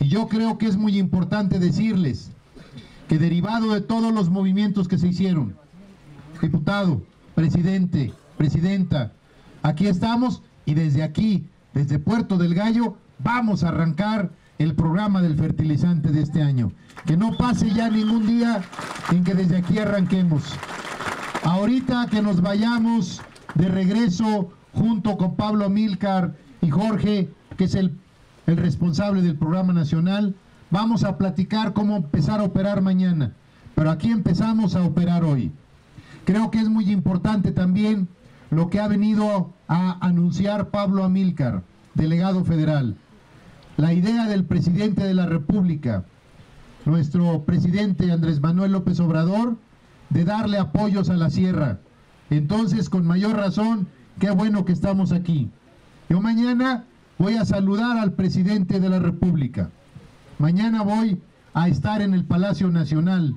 Y yo creo que es muy importante decirles que derivado de todos los movimientos que se hicieron, diputado, presidente, presidenta, aquí estamos y desde aquí, desde Puerto del Gallo, vamos a arrancar el programa del fertilizante de este año. Que no pase ya ningún día en que desde aquí arranquemos. Ahorita que nos vayamos de regreso junto con Pablo Milcar y Jorge, que es el, el responsable del programa nacional, vamos a platicar cómo empezar a operar mañana. Pero aquí empezamos a operar hoy. Creo que es muy importante también lo que ha venido a anunciar Pablo Amílcar, delegado federal. La idea del presidente de la República, nuestro presidente Andrés Manuel López Obrador, de darle apoyos a la sierra. Entonces, con mayor razón, qué bueno que estamos aquí. Yo mañana voy a saludar al presidente de la República. Mañana voy a estar en el Palacio Nacional.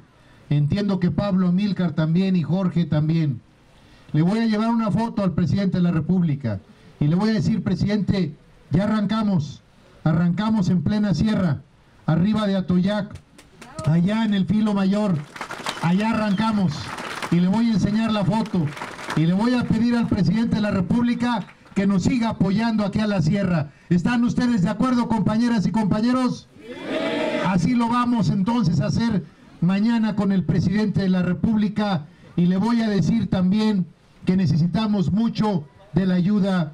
Entiendo que Pablo Milcar también y Jorge también. Le voy a llevar una foto al presidente de la República y le voy a decir, presidente, ya arrancamos, arrancamos en plena sierra, arriba de Atoyac, allá en el filo mayor, allá arrancamos y le voy a enseñar la foto y le voy a pedir al presidente de la República que nos siga apoyando aquí a la sierra. ¿Están ustedes de acuerdo, compañeras y compañeros? Así lo vamos entonces a hacer mañana con el presidente de la República y le voy a decir también que necesitamos mucho de la ayuda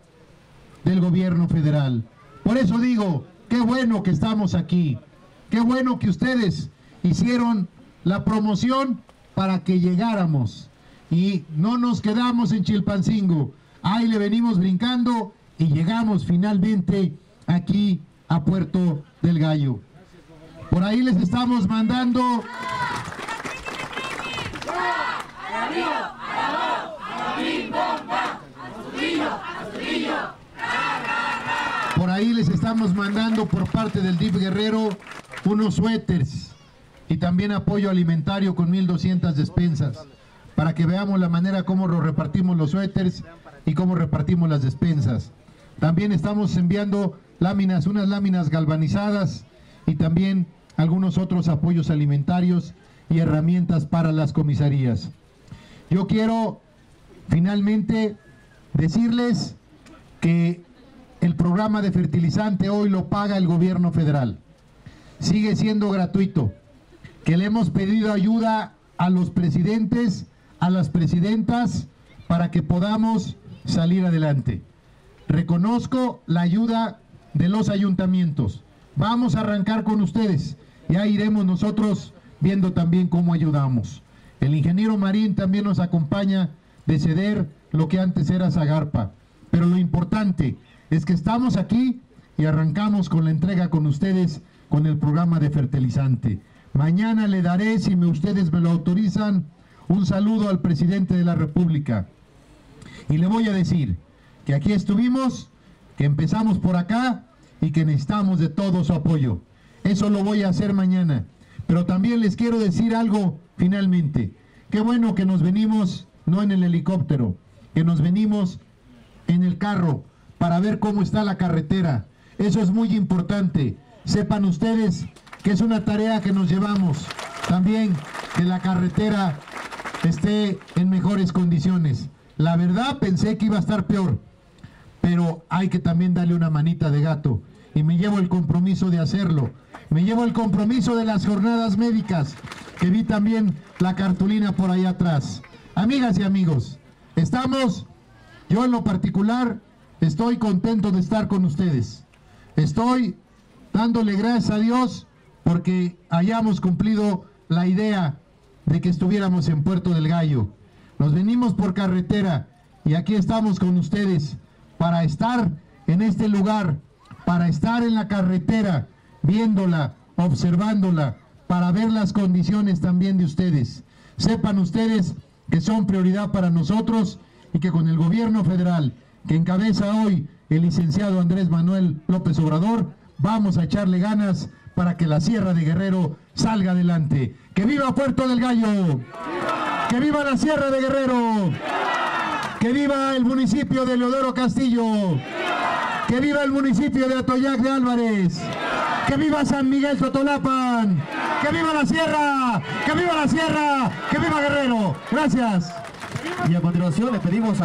del gobierno federal. Por eso digo, qué bueno que estamos aquí, qué bueno que ustedes hicieron la promoción para que llegáramos y no nos quedamos en Chilpancingo, ahí le venimos brincando y llegamos finalmente aquí a Puerto del Gallo. Por ahí les estamos mandando Por ahí les estamos mandando por parte del DIF Guerrero unos suéteres y también apoyo alimentario con 1.200 despensas para que veamos la manera como repartimos los suéteres y cómo repartimos las despensas. También estamos enviando láminas, unas láminas galvanizadas y también algunos otros apoyos alimentarios y herramientas para las comisarías. Yo quiero finalmente decirles que el programa de fertilizante hoy lo paga el gobierno federal. Sigue siendo gratuito. Que le hemos pedido ayuda a los presidentes, a las presidentas, para que podamos salir adelante. Reconozco la ayuda de los ayuntamientos. Vamos a arrancar con ustedes. Ya iremos nosotros viendo también cómo ayudamos. El ingeniero Marín también nos acompaña de ceder lo que antes era Zagarpa. Pero lo importante es que estamos aquí y arrancamos con la entrega con ustedes con el programa de fertilizante. Mañana le daré, si me, ustedes me lo autorizan, un saludo al presidente de la República. Y le voy a decir que aquí estuvimos, que empezamos por acá y que necesitamos de todo su apoyo. Eso lo voy a hacer mañana. Pero también les quiero decir algo finalmente. Qué bueno que nos venimos no en el helicóptero, que nos venimos en el carro para ver cómo está la carretera. Eso es muy importante. Sepan ustedes que es una tarea que nos llevamos. También que la carretera esté en mejores condiciones. La verdad pensé que iba a estar peor, pero hay que también darle una manita de gato. Y me llevo el compromiso de hacerlo. Me llevo el compromiso de las jornadas médicas, que vi también la cartulina por ahí atrás. Amigas y amigos, estamos, yo en lo particular, estoy contento de estar con ustedes. Estoy dándole gracias a Dios porque hayamos cumplido la idea de que estuviéramos en Puerto del Gallo. Nos venimos por carretera y aquí estamos con ustedes para estar en este lugar, para estar en la carretera, viéndola, observándola, para ver las condiciones también de ustedes. Sepan ustedes que son prioridad para nosotros y que con el gobierno federal que encabeza hoy el licenciado Andrés Manuel López Obrador, vamos a echarle ganas para que la Sierra de Guerrero salga adelante. ¡Que viva Puerto del Gallo! ¡Que viva la Sierra de Guerrero! ¡Que viva el municipio de Leodoro Castillo! ¡Que viva el municipio de Atoyac de Álvarez! ¡Que viva San Miguel Totolapan! ¡Que viva la sierra! ¡Que viva la sierra! ¡Que viva Guerrero! Gracias. Y a continuación pedimos